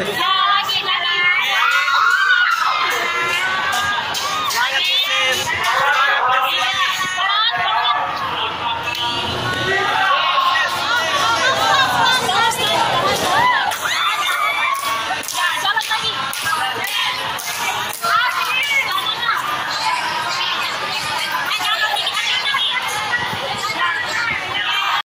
Yeah.